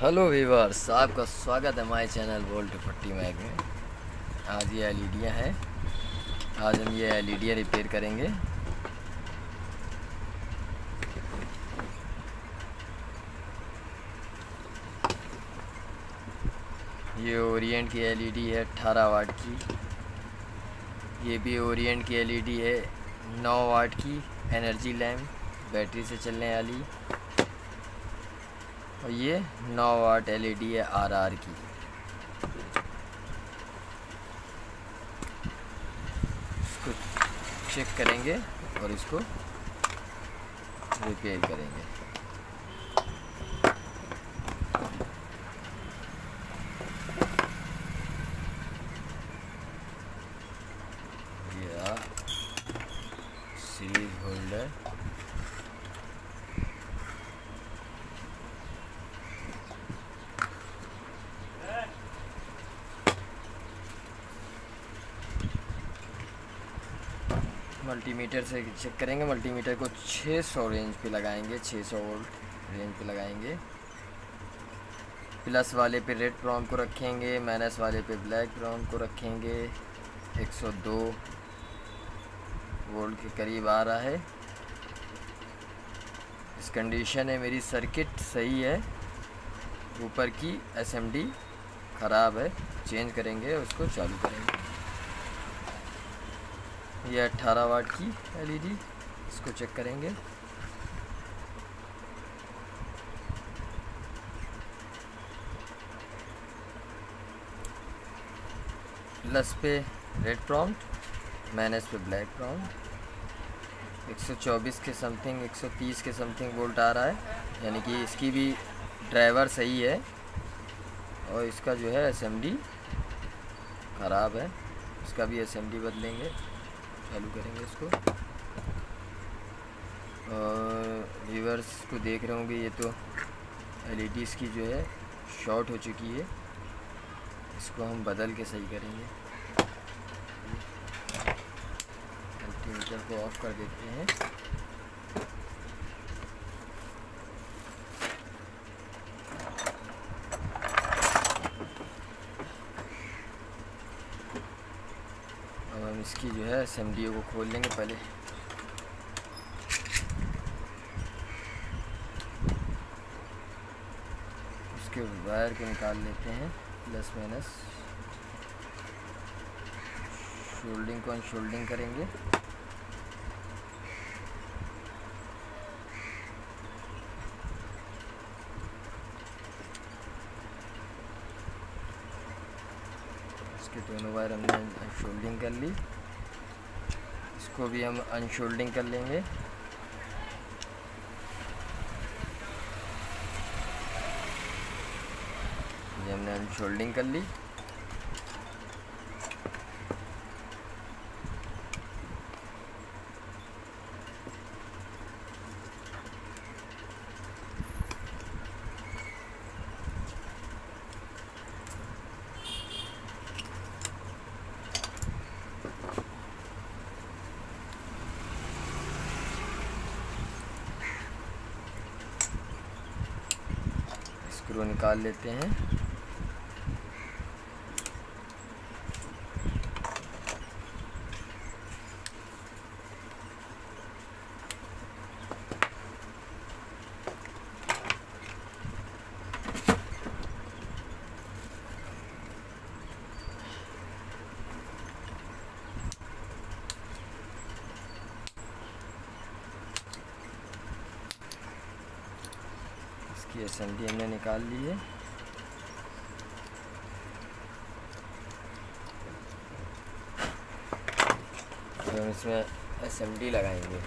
Hello viewers आपका स्वागत है हमारे चैनल वोल्ट पट्टी मैग में। आज ये एलईडियाँ हैं। आज हम ये एलईडियाँ रिपेयर करेंगे। ये ओरिएंट की एलईडी है 18 वाट की। ये भी ओरिएंट की एलईडी है 9 वाट की एनर्जी लैम्प बैटरी से चलने वाली। और ये 9 वाट एलईडी है आरआर की। इसको चेक करेंगे और इसको रिपेयर करेंगे। सीरीज़ होल्डर मल्टीमीटर से चेक करेंगे। मल्टीमीटर को 600 रेंज पे लगाएँगे 600 वोल्ट रेंज पे लगाएँगे। प्लस वाले पे रेड प्रॉम को रखेंगे माइनस वाले पे ब्लैक प्रॉम को रखेंगे। 102 वोल्ट के करीब आ रहा है। इस कंडीशन है, मेरी सर्किट सही है। ऊपर की एसएमडी ख़राब है। चेंज करेंगे, उसको चालू करेंगे। ये 18 वाट की एलईडी इसको चेक करेंगे। प्लस पे रेड प्रॉम्प्ट माइनस पे ब्लैक प्रॉम्प्ट 124 के समथिंग 130 के समथिंग वोल्ट आ रहा है। यानी कि इसकी भी ड्राइवर सही है। और इसका जो है एसएमडी ख़राब है। इसका भी एसएमडी बदलेंगे। चालू करेंगे इसको। और व्यूवर्स को देख रहे होंगे, ये तो एल की जो है शॉर्ट हो चुकी है। इसको हम बदल के सही करेंगे। मल्टीमीटर को ऑफ़ कर देते हैं। इसकी जो है एस को खोल लेंगे पहले। उसके वायर को निकाल लेते हैं प्लस माइनस शोल्डिंग को अनशोल्डिंग करेंगे। दोनों वायर हमने शोल्डिंग कर ली। इसको भी हम अनशोल्डिंग कर लेंगे। ये हमने अनशोल्डिंग कर ली। स्क्रू निकाल लेते हैं। इसकी डी हमने निकाल ली है। तो हम इसमें डी लगाएँगे।